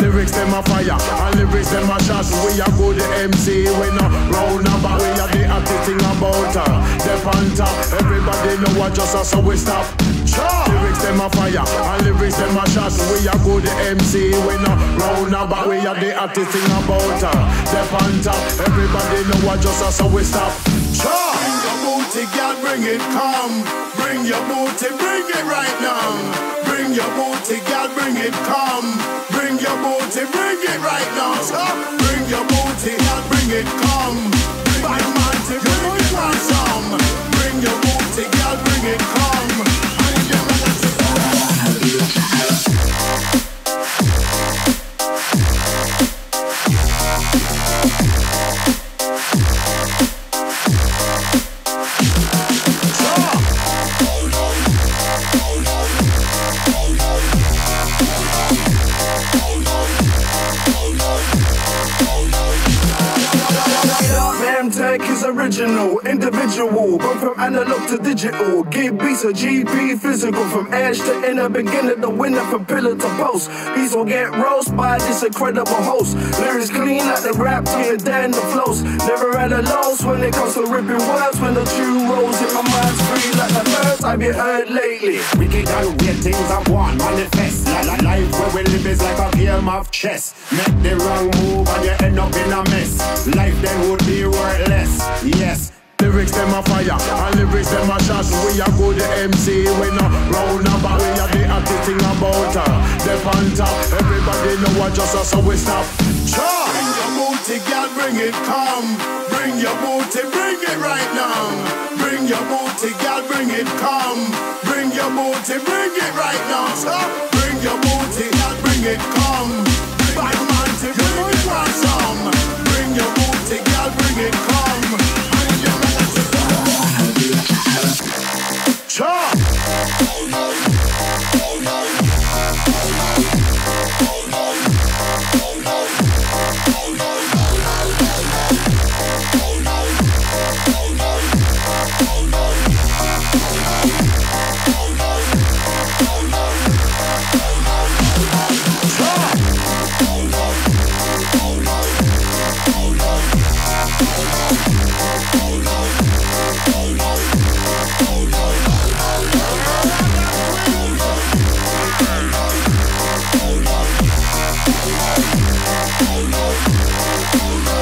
Lyrics them a fire, and lyrics them a. We a good MC, we a the thing about her. The panther, everybody know what just we stop. Lyrics them a fire, and lyrics them a. We a good MC, we a the thing about her. The panther, everybody know what just us, so we stop. Cha! Bring your booty, girl, bring it, come. Bring your booty, bring it right now. Bring your booty, girl, bring it, come. Bring your booty, bring it right now. So bring your booty, girl, bring it, come. Tech is original, individual, go from analog to digital. Give beats a GP physical, from edge to inner beginner, the winner from pillar to post. Beats will get roast by this incredible host. Lyrics clean like the rap to the and the flows. Never at a loss when it comes to ripping words. When the true rolls in my mind's free like the first I've been heard lately. We Wicked and weird things I want manifest. La la life where we live is like a game of chess. Make the wrong move and you end up in a mess. Life then would be worthless. Yes. Lyrics them a fire, and lyrics them a shot. We a good MC, we no round about. We a the active thing about her. The panther, everybody know what just us, so we stop. Cha! Bring your booty, girl, bring it, come. Bring your booty, bring it right now. Bring your booty, girl, bring it, come. Bring your booty, bring it right now. So bring your booty, girl, bring it, come. Bring on. Oh, no.